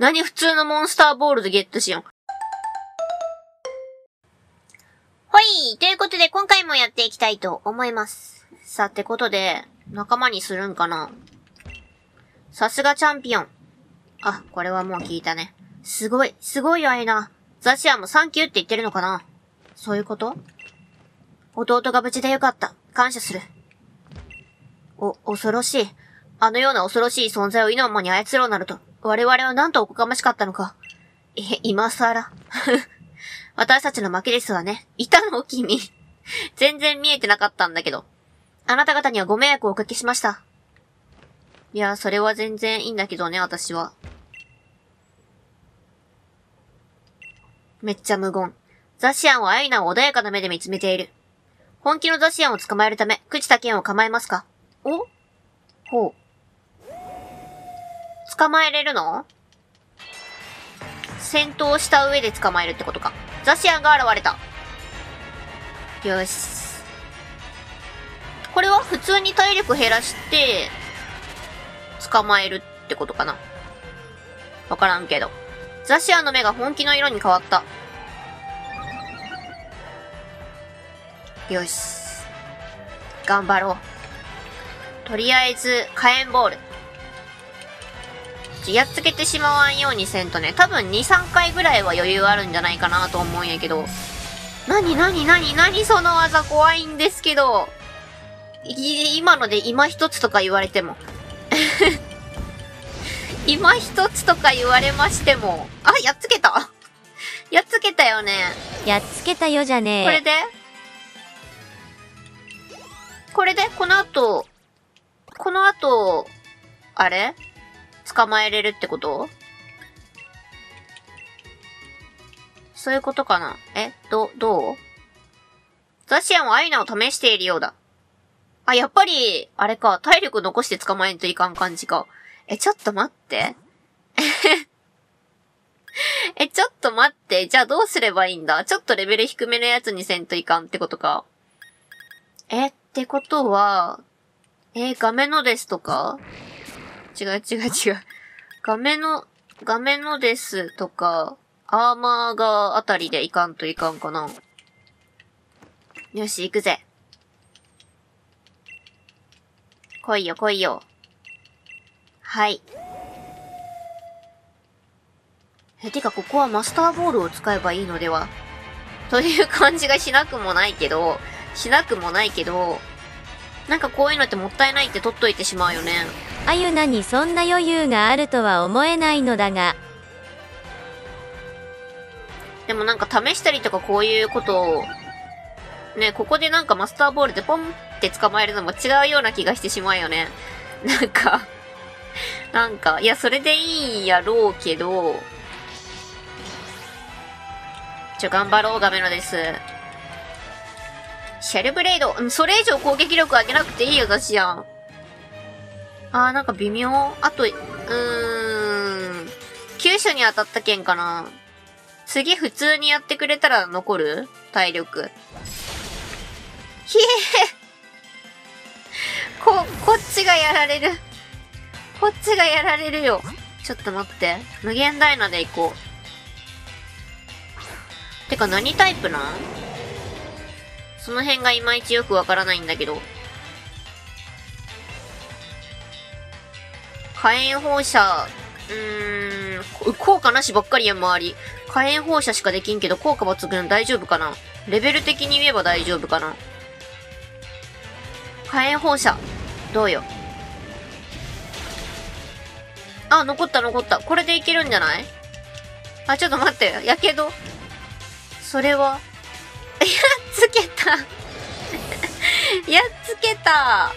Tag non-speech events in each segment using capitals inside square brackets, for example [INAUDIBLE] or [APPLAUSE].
何普通のモンスターボールでゲットしよう。ほいということで今回もやっていきたいと思います。さ、てことで、仲間にするんかな？さすがチャンピオン。あ、これはもう聞いたね。すごい、すごいよ、アイナ。ザシアもサンキューって言ってるのかな？そういうこと？弟が無事でよかった。感謝する。お、恐ろしい。あのような恐ろしい存在を今まに操ろうなると、我々はなんとおこがましかったのか。え、今更。[LAUGHS] 私たちの負けですわね。いたの君。全然見えてなかったんだけど。あなた方にはご迷惑をおかけしました。いや、それは全然いいんだけどね、私は。めっちゃ無言。ザシアンはアイナを穏やかな目で見つめている。本気のザシアンを捕まえるため、朽ちた剣を構えますか？お？ほう。捕まえれるの？戦闘した上で捕まえるってことか。ザシアンが現れた。よし。これは普通に体力減らして、捕まえるってことかな。わからんけど。ザシアンの目が本気の色に変わった。よし。頑張ろう。とりあえず、火炎ボール。やっつけてしまわんようにせんとね、多分2、3回ぐらいは余裕あるんじゃないかなと思うんやけど。なになになになにその技？怖いんですけど。い今ので今一つとか言われても。[LAUGHS] 今一つとか言われましても。あ、やっつけた？やっつけたよね。やっつけたよじゃねえ。これで？これで？この後、この後、あれ？捕まえれるってこと？そういうことかな？え？ど、どう？ザシアンはアイナを試しているようだ。あ、やっぱり、あれか、体力残して捕まえんといかん感じか。え、ちょっと待って。[LAUGHS] え、ちょっと待って。じゃあどうすればいいんだ？ちょっとレベル低めのやつにせんといかんってことか。え、ってことは、え、画面のですとか？違う違う違う。画面の、画面のですとか、アーマーがあたりでいかんといかんかな。よし、行くぜ。来いよ来いよ。はい。え、てかここはマスターボールを使えばいいのでは？という感じがしなくもないけど、しなくもないけど、なんかこういうのってもったいないって取っといてしまうよね。あゆなにそんな余裕があるとは思えないのだが、でもなんか試したりとかこういうことを、ね、ここでなんかマスターボールでポンって捕まえるのも違うような気がしてしまうよね。[LAUGHS] なんか、なんか、いや、それでいいやろうけど、ちょ、頑張ろう、ガメノです。シェルブレイド、うん、それ以上攻撃力上げなくていいよ、私やん。あー、なんか微妙あと、うーん、急所に当たった剣かな。次普通にやってくれたら残る？体力。ひえこ、こっちがやられる。こっちがやられるよ。ちょっと待って。無限ダイナで行こう。てか何タイプなん？その辺がいまいちよくわからないんだけど。火炎放射、うーん、効果なしばっかりやん、周り。火炎放射しかできんけど、効果抜群大丈夫かなレベル的に言えば大丈夫かな火炎放射。どうよ。あ、残った残った。これでいけるんじゃない？あ、ちょっと待って。やけど。それは？[LAUGHS] やっつけた。[LAUGHS] やっつけた。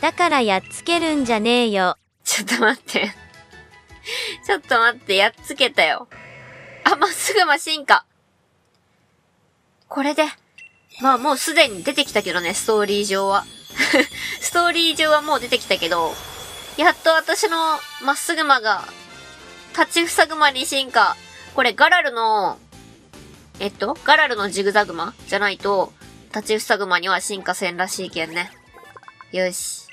だからやっつけるんじゃねえよ。ちょっと待って。ちょっと待って、やっつけたよ。あ、まっすぐマ進化。これで。まあもうすでに出てきたけどね、ストーリー上は。[LAUGHS] ストーリー上はもう出てきたけど、やっと私のまっすぐ間が、立ちふさぐ間に進化。これガラルの、えっと、ガラルのジグザグマじゃないと、立ちふさぐ間には進化せんらしいけんね。よし。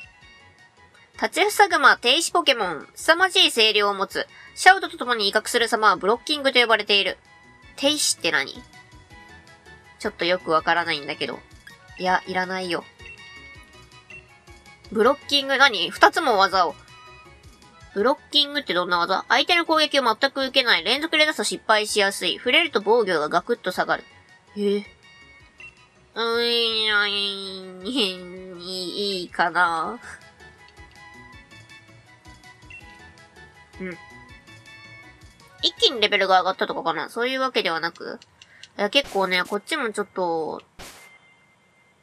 立ちふさぐま停止ポケモン、凄まじい声量を持つ。シャウトと共に威嚇する様はブロッキングと呼ばれている。停止って何？ちょっとよくわからないんだけど。いや、いらないよ。ブロッキング何？二つも技を。ブロッキングってどんな技？相手の攻撃を全く受けない。連続で出すと失敗しやすい。触れると防御がガクッと下がる。え？えうーん、いいかな。うん。一気にレベルが上がったとかかな？そういうわけではなく。いや、結構ね、こっちもちょっと、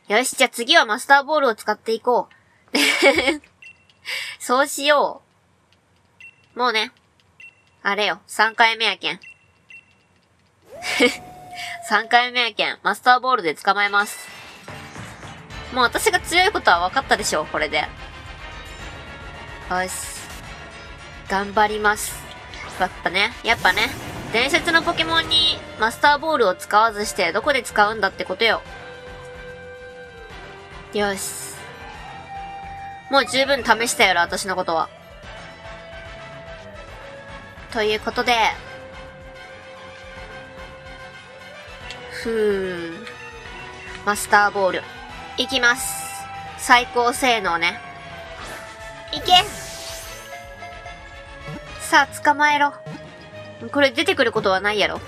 よし、じゃあ次はマスターボールを使っていこう。[LAUGHS] そうしよう。もうね、あれよ、3回目やけん。[LAUGHS] 3回目やけん、マスターボールで捕まえます。もう私が強いことは分かったでしょう、これで。よし。頑張ります。やっぱね、やっぱね、伝説のポケモンにマスターボールを使わずしてどこで使うんだってことよ。よし。もう十分試したやろ、私のことは。ということで、ふー。マスターボール。いきます。最高性能ね。いけさあ、捕まえろ。これ出てくることはないやろ。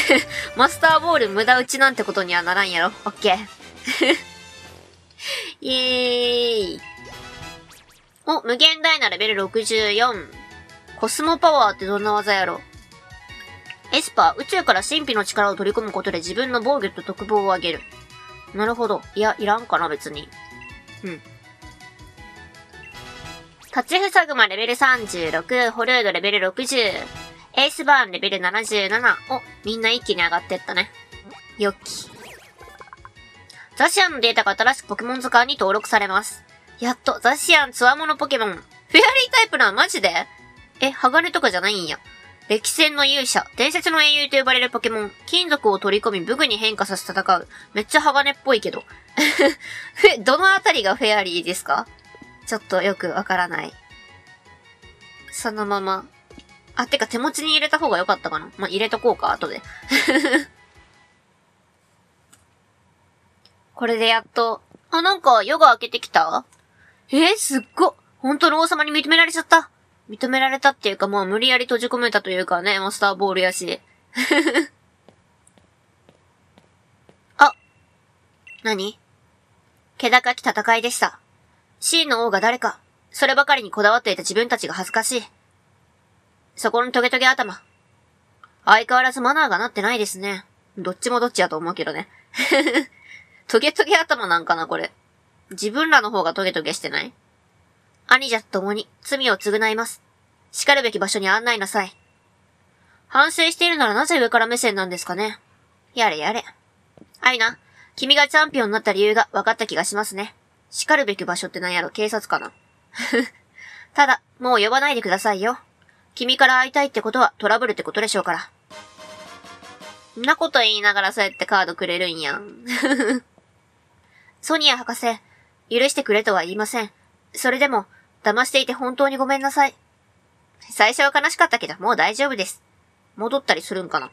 [LAUGHS] マスターボール無駄打ちなんてことにはならんやろ。オッケー。[LAUGHS] イエーイ。お、無限大なレベル64。コスモパワーってどんな技やろエスパー、宇宙から神秘の力を取り込むことで自分の防御と特防を上げる。なるほど。いや、いらんかな、別に。うん。立ちふさぐまレベル36、ホルードレベル60、エースバーンレベル77。お、みんな一気に上がってったね。よっき。ザシアンのデータが新しくポケモン図鑑に登録されます。やっと、ザシアンツワモノポケモン。フェアリータイプなマジで？え、鋼とかじゃないんや。歴戦の勇者、伝説の英雄と呼ばれるポケモン、金属を取り込み武具に変化させ戦う。めっちゃ鋼っぽいけど。[LAUGHS] どのあたりがフェアリーですか？ちょっとよくわからない。そのまま。あ、てか手持ちに入れた方が良かったかな？まあ、入れとこうか、後で。[LAUGHS] これでやっと。あ、なんか夜が明けてきた？えー、すっご。本当の王様に認められちゃった。認められたっていうか、もう無理やり閉じ込めたというかね、マスターボールやし。[LAUGHS] あ。何？気高き戦いでした。C の王が誰か、そればかりにこだわっていた自分たちが恥ずかしい。そこのトゲトゲ頭。相変わらずマナーがなってないですね。どっちもどっちやと思うけどね。[LAUGHS] トゲトゲ頭なんかな、これ。自分らの方がトゲトゲしてない兄者と共に罪を償います。叱るべき場所に案内なさい。反省しているならなぜ上から目線なんですかね。やれやれ。あいな、君がチャンピオンになった理由が分かった気がしますね。叱るべき場所って何やろ？警察かな？[LAUGHS] ただ、もう呼ばないでくださいよ。君から会いたいってことはトラブルってことでしょうから。んなこと言いながらそうやってカードくれるんやん。[LAUGHS] ソニア博士、許してくれとは言いません。それでも、騙していて本当にごめんなさい。最初は悲しかったけど、もう大丈夫です。戻ったりするんかな？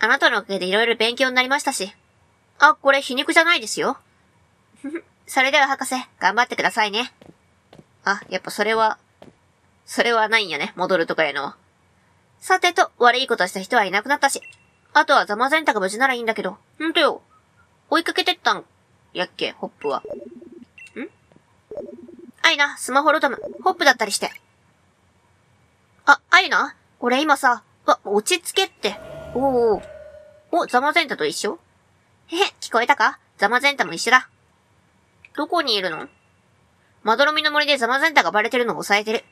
あなたのおかげで色々勉強になりましたし。あ、これ皮肉じゃないですよ。それでは博士、頑張ってくださいね。あ、やっぱそれは、それはないんやね。戻るとかいうのは。さてと、悪いことした人はいなくなったし。あとはザマゼンタが無事ならいいんだけど。ほんとよ。追いかけてったん、やっけ、ホップは。ん？あいな、スマホロトム、ホップだったりして。あ、あいな俺今さ、わ、落ち着けって。おお。お、ザマゼンタと一緒？へへ、聞こえたか？ザマゼンタも一緒だ。どこにいるの？まどろみの森でザマゼンタがバレてるのを抑えてる。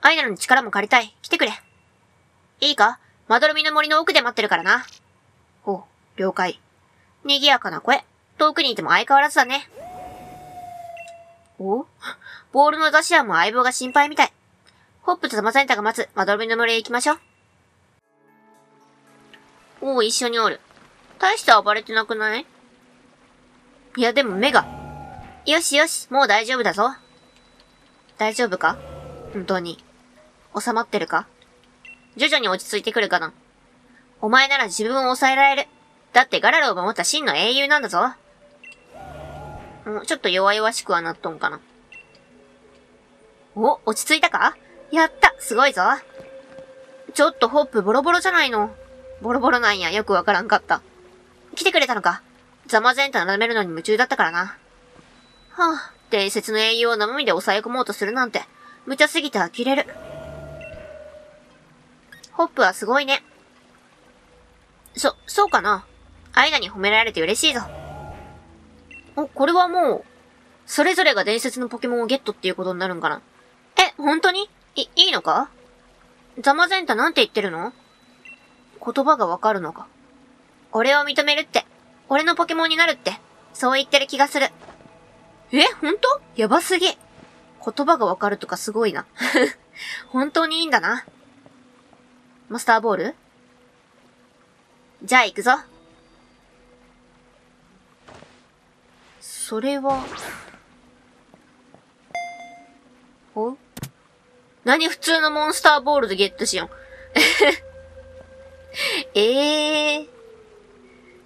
アイナの力も借りたい。来てくれ。いいか？まどろみの森の奥で待ってるからな。ほう、了解。賑やかな声。遠くにいても相変わらずだね。お？ボールのザシアも相棒が心配みたい。ホップとザマセンタが待つ、まどろみの森へ行きましょう。おお、一緒におる。大して暴れてなくない？いや、でも目が。よしよし、もう大丈夫だぞ。大丈夫か？本当に。収まってるか？徐々に落ち着いてくるかなお前なら自分を抑えられる。だってガラルを守った真の英雄なんだぞ。う、ちょっと弱々しくはなっとんかな。お、落ち着いたか？やったすごいぞちょっとホップボロボロじゃないの。ボロボロなんや、よくわからんかった。来てくれたのかザマゼンタ眺めるのに夢中だったからな。はぁ、あ、伝説の英雄を生身で抑え込もうとするなんて、無茶すぎて呆れる。ホップはすごいね。そ、そうかな。アイナに褒められて嬉しいぞ。お、これはもう、それぞれが伝説のポケモンをゲットっていうことになるんかな。え、本当に？い、いいのか？ザマゼンタなんて言ってるの？言葉がわかるのか。俺を認めるって、俺のポケモンになるって、そう言ってる気がする。え、ほんとやばすぎ。言葉がわかるとかすごいな。[LAUGHS] 本当にいいんだな。マスターボール？じゃあ行くぞ。それは、お？何普通のモンスターボールでゲットしよう。え [LAUGHS] えー。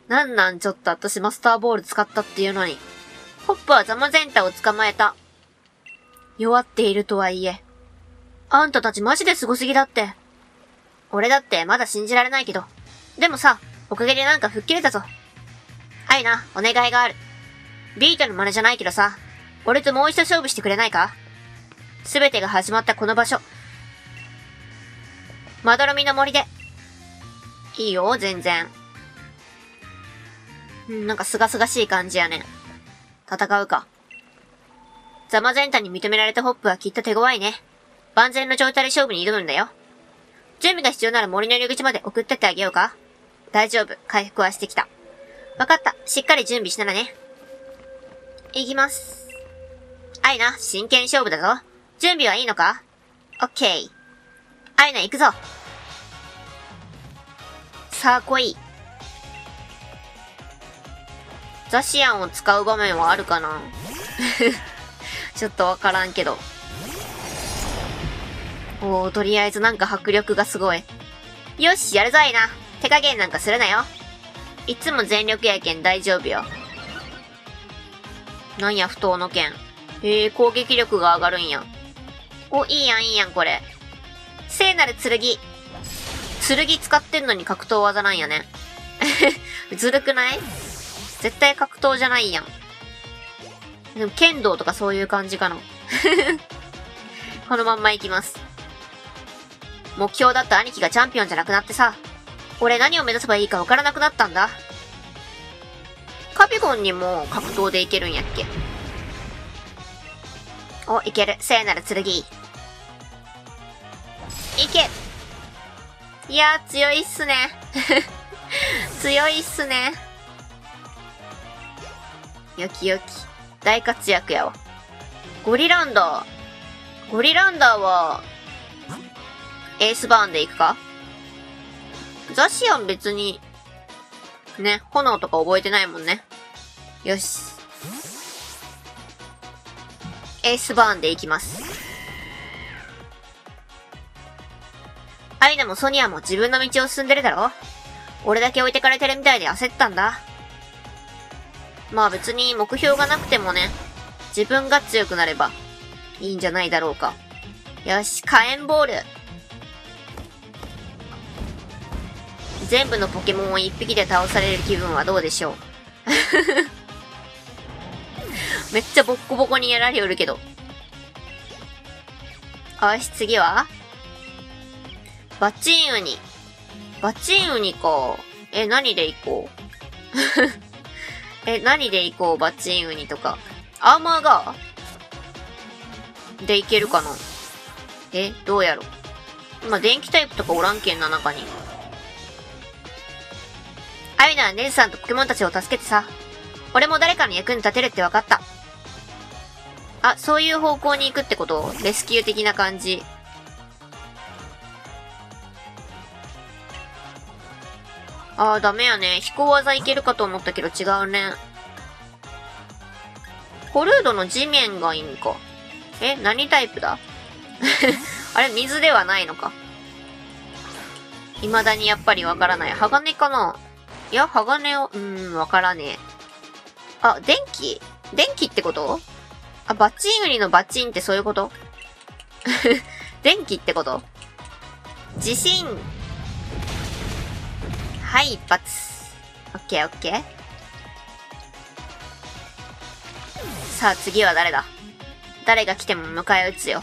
なんなん？ちょっと私マスターボール使ったっていうのに。ホップはザマゼンタを捕まえた。弱っているとはいえ。あんたたちマジですすぎだって。俺だってまだ信じられないけど。でもさ、おかげでなんか吹っ切れたぞ。はいな、お願いがある。ビートの真似じゃないけどさ、俺ともう一度勝負してくれないか？すべてが始まったこの場所。まどろみの森で。いいよ、全然。んなんかすがすがしい感じやね。戦うか。ザマゼンタに認められたホップはきっと手強いね。万全の状態で勝負に挑むんだよ。準備が必要なら森の入り口まで送ってってあげようか大丈夫。回復はしてきた。わかった。しっかり準備しならね。いきます。アイナ、真剣勝負だぞ。準備はいいのか？オッケー。アイナ行くぞ。さあ来い。ザシアンを使う場面はあるかな？[LAUGHS] ちょっとわからんけど。おー、とりあえずなんか迫力がすごい。よし、やるぞいな。手加減なんかするなよ。いつも全力やけん大丈夫よ。なんや、不当の剣。えー、攻撃力が上がるんや。お、いいやん、いいやん、これ。聖なる剣。剣使ってんのに格闘技なんやね。[LAUGHS] ずるくない？絶対格闘じゃないやん。でも、剣道とかそういう感じかな。[LAUGHS] このまんま行きます。目標だった兄貴がチャンピオンじゃなくなってさ、俺何を目指せばいいかわからなくなったんだ。カピゴンにも格闘でいけるんやっけお、いける。聖なる剣。いけいやー、強いっすね。[LAUGHS] 強いっすね。よきよき。大活躍やわ。ゴリランダー。ゴリランダーは、エースバーンで行くか？ザシアン別に、ね、炎とか覚えてないもんね。よし。エースバーンで行きます。アイナもソニアも自分の道を進んでるだろ？俺だけ置いてかれてるみたいで焦ったんだ。まあ別に目標がなくてもね、自分が強くなればいいんじゃないだろうか。よし、火炎ボール。全部のポケモンを一匹で倒される気分はどうでしょう [LAUGHS] めっちゃボッコボコにやられよるけど。よし、次は？バチンウニ。バチンウニか。え、何で行こう？[LAUGHS] え、何で行こうバッチンウニとか。アーマーガーでいけるかな？え、どうやろ？ま電気タイプとかおらんけんな、中に。アイナはネズさんとポケモンたちを助けてさ。俺も誰かの役に立てるって分かった。あ、そういう方向に行くってこと？レスキュー的な感じ。あー、ダメやね。飛行技いけるかと思ったけど違うね。コルードの地面がいいんか。え、何タイプだ？[LAUGHS] あれ、水ではないのか。未だにやっぱりわからない。鋼かな？いや、鋼を、うーん、わからねえ。あ、電気？電気ってこと？あ、バチン売りのバチンってそういうこと？[LAUGHS] 電気ってこと？地震はい、一発。オッケーオッケー。さあ、次は誰だ？誰が来ても迎え撃つよ。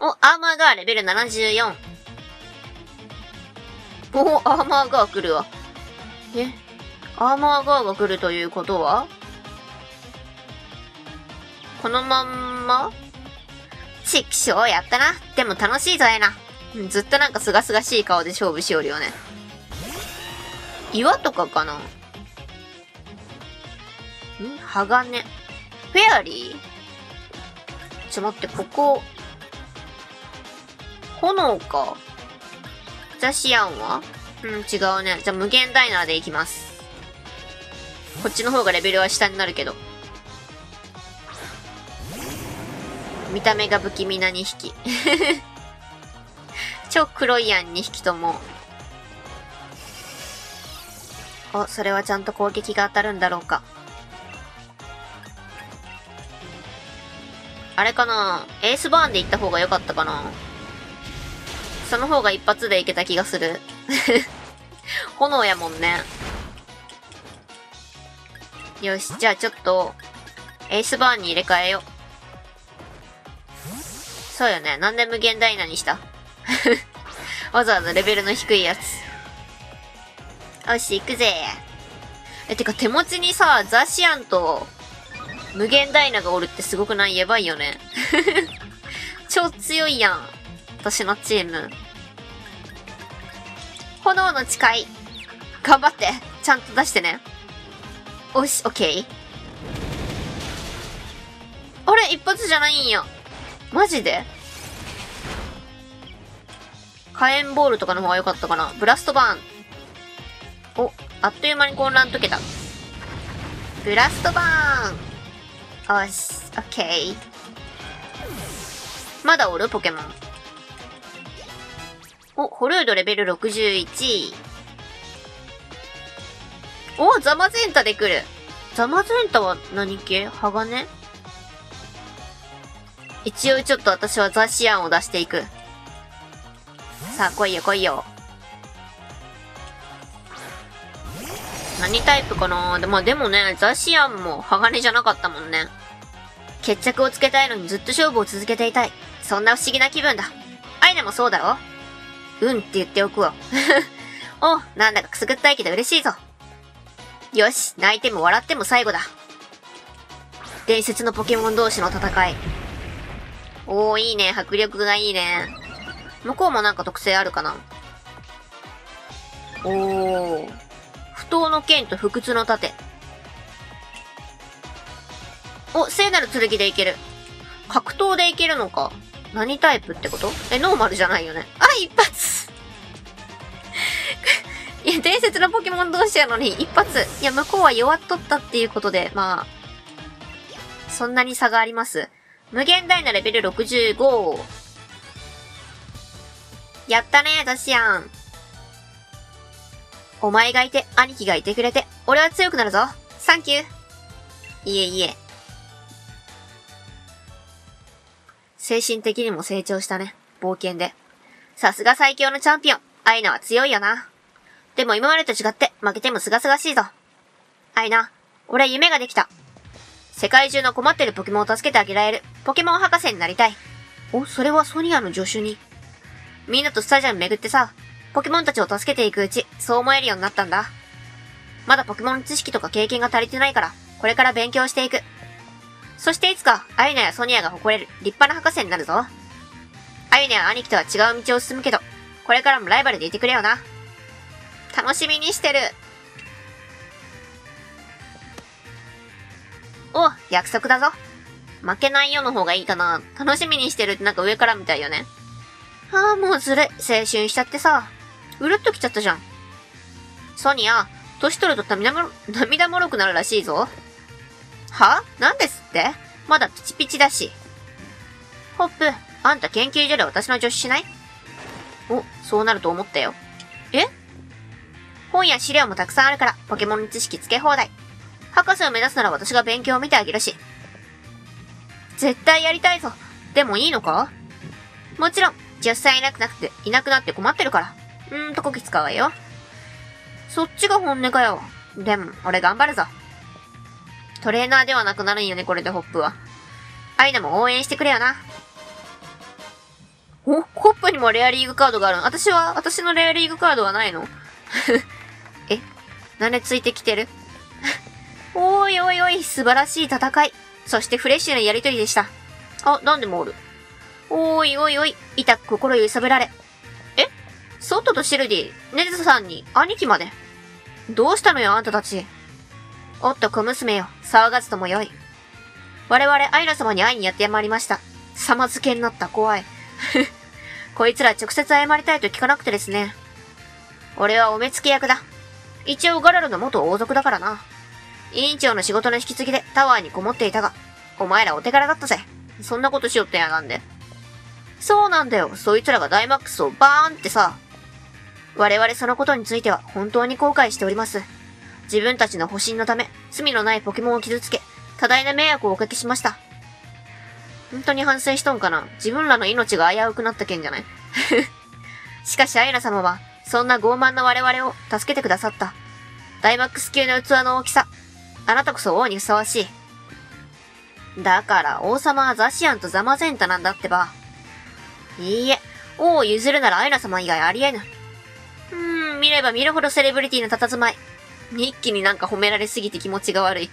お、アーマーガーレベル74。お、アーマーガー来るわ。え？アーマーガーが来るということは？このまんま？ちくしょうやったな。でも楽しいぞえな。ずっとなんかすがすがしい顔で勝負しおるよね。岩とかかな？ん？鋼。フェアリー？ちょ待って、ここ。炎か。ザシアンは？うん、違うね。じゃあ無限ダイナーで行きます。こっちの方がレベルは下になるけど。見た目が不気味な2匹。[LAUGHS] 超黒いやん、2匹とも。お、それはちゃんと攻撃が当たるんだろうか。あれかな？エースバーンで行った方が良かったかな？その方が一発でいけた気がする。[LAUGHS] 炎やもんね。よし、じゃあちょっと、エースバーンに入れ替えよう。そうよね。なんで無限ダイナにした？[LAUGHS] わざわざレベルの低いやつ。よし、行くぜ。え、てか手持ちにさ、ザシアンと、無限ダイナがおるってすごくない？やばいよね。[LAUGHS] 超強いやん。私のチーム。炎の誓い。頑張って。ちゃんと出してね。おし、オッケー。あれ一発じゃないんや。マジで？火炎ボールとかの方が良かったかな。ブラストバーン。お、あっという間に混乱解けた。ブラストバーン。よし、オッケー。まだおる？ポケモン。お、ホルードレベル61。お、ザマゼンタで来る。ザマゼンタは何系？鋼？一応ちょっと私はザシアンを出していく。さあ、来いよ来いよ。何タイプかなでも、でもね、ザシアンも鋼じゃなかったもんね。決着をつけたいのにずっと勝負を続けていたい。そんな不思議な気分だ。アイナもそうだろうんって言っておくわ。[LAUGHS] お、なんだかくすぐったいけど嬉しいぞ。よし、泣いても笑っても最後だ。伝説のポケモン同士の戦い。おー、いいね。迫力がいいね。向こうもなんか特性あるかなおー。不当の剣と不屈の盾。お、聖なる剣でいける。格闘でいけるのか。何タイプってこと？え、ノーマルじゃないよね。あ、一発 [LAUGHS] いや、伝説のポケモン同士やのに一発。いや、向こうは弱っとったっていうことで、まあ、そんなに差があります無限大なレベル65。やったね、ザシアン。お前がいて、兄貴がいてくれて、俺は強くなるぞ。サンキュー。いえいえ。精神的にも成長したね。冒険で。さすが最強のチャンピオン。アイナは強いよな。でも今までと違って負けても清々しいぞ。アイナ、俺は夢ができた。世界中の困ってるポケモンを助けてあげられる、ポケモン博士になりたい。お、それはソニアの助手に。みんなとスタジアム巡ってさ、ポケモンたちを助けていくうち、そう思えるようになったんだ。まだポケモン知識とか経験が足りてないから、これから勉強していく。そしていつか、アユナやソニアが誇れる立派な博士になるぞ。アユナや兄貴とは違う道を進むけど、これからもライバルでいてくれよな。楽しみにしてる。お、約束だぞ。負けないよの方がいいかな。楽しみにしてるってなんか上からみたいよね。ああ、もうずるい。青春しちゃってさ。うるっときちゃったじゃん。ソニア、年取ると涙もろ、涙もろくなるらしいぞ。は？なんですって？まだピチピチだし。ホップ、あんた研究所で私の助手しない？お、そうなると思ったよ。え？本や資料もたくさんあるから、ポケモンの知識つけ放題。博士を目指すなら私が勉強を見てあげるし。絶対やりたいぞ。でもいいのか？もちろん、10歳いなくなくて、いなくなって困ってるから。うーんとこき使うわよ。そっちが本音かよ。でも、俺頑張るぞ。トレーナーではなくなるんよね、これでホップは。アイナも応援してくれよな。お、ホップにもレアリーグカードがあるの？私は、私のレアリーグカードはないの？[LAUGHS] え？なんでついてきてる？[LAUGHS] おいおいおい、素晴らしい戦い。そしてフレッシュなやりとりでした。あ、なんでもおる。おいおいおい、痛く心揺さぶられ。ソットとシルディ、ネズさんに兄貴まで。どうしたのよ、あんたたち。おっと、小娘よ、騒がずともよい。我々、アイラ様に会いにやってまいりました。様付けになった、怖い。[LAUGHS] こいつら直接謝りたいと聞かなくてですね。俺はお目付け役だ。一応ガラルの元王族だからな。委員長の仕事の引き継ぎでタワーにこもっていたが、お前らお手柄だったぜ。そんなことしよってやなんで。そうなんだよ。そいつらがダイマックスをバーンってさ。我々そのことについては本当に後悔しております。自分たちの保身のため、罪のないポケモンを傷つけ、多大な迷惑をおかけしました。本当に反省しとんかな自分らの命が危うくなった件じゃない [LAUGHS] しかし、アイラ様は、そんな傲慢な我々を助けてくださった。ダイマックス級の器の大きさ。あなたこそ王にふさわしい。だから、王様はザシアンとザマゼンタなんだってば。いいえ、王を譲るならアイラ様以外ありえぬ。見れば見るほどセレブリティの佇まい。一気になんか褒められすぎて気持ちが悪い。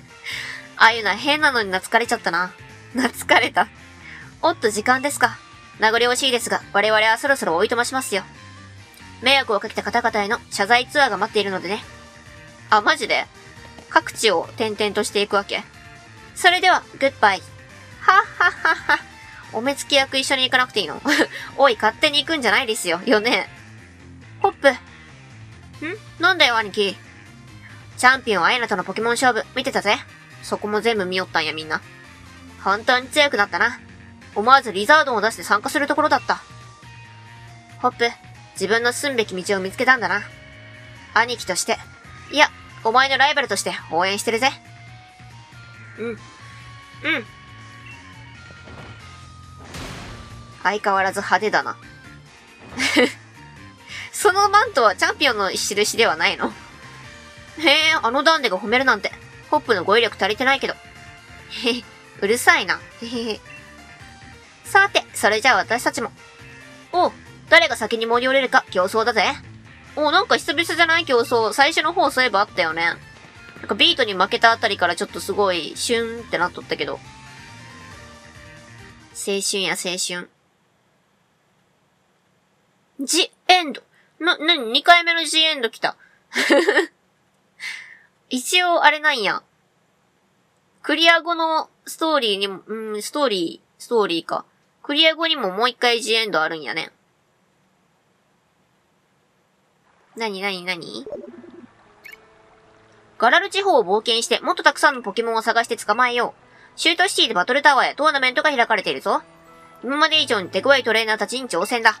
[LAUGHS] ああいうのは変なのに懐かれちゃったな。懐かれた。おっと、時間ですか。名残惜しいですが、我々はそろそろおいとましますよ。迷惑をかけた方々への謝罪ツアーが待っているのでね。あ、マジで？各地を転々としていくわけ。それでは、グッバイ。はっはっはっは。お目付け役一緒に行かなくていいの？[LAUGHS] おい、勝手に行くんじゃないですよ。よね。ホップ。ん？なんだよ、兄貴。チャンピオンアイナとのポケモン勝負、見てたぜ。そこも全部見よったんや、みんな。本当に強くなったな。思わずリザードンを出して参加するところだった。ホップ、自分の進むべき道を見つけたんだな。兄貴として、いや、お前のライバルとして応援してるぜ。うん。うん。相変わらず派手だな。そのマントはチャンピオンの印ではないの？へえ、あのダンデが褒めるなんて、ホップの語彙力足りてないけど。へへ、うるさいな。へへへ。さて、それじゃあ私たちも。おう、誰が先に盛り降りるか競争だぜ。おう、なんか久々じゃない？競争。最初の方そういえばあったよね。なんかビートに負けたあたりからちょっとすごい、シュンってなっとったけど。青春や青春。ジエンド。な、なに、2回目のジエンド来た。[LAUGHS] 一応、あれなんや。クリア後のストーリーにも、うん、ストーリー、ストーリーか。クリア後にももう一回ジエンドあるんやね。なになになにガラル地方を冒険してもっとたくさんのポケモンを探して捕まえよう。シュートシティでバトルタワーやトーナメントが開かれているぞ。今まで以上に手強いトレーナーたちに挑戦だ。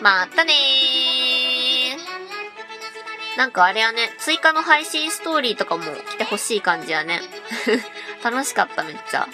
またねー。なんかあれやね、追加の配信ストーリーとかも来てほしい感じやね。[LAUGHS] 楽しかっためっちゃ。